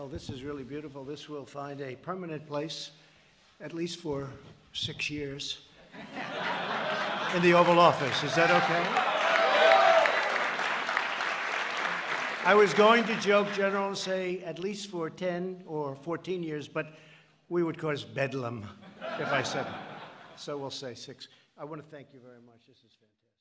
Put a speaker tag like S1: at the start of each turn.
S1: Well, this is really beautiful. This will find a permanent place, at least for six years, in the Oval Office. Is that okay? I was going to joke, General, and say at least for 10 or 14 years, but we would cause bedlam if I said it. So we'll say six. I want to thank you very much. This is fantastic.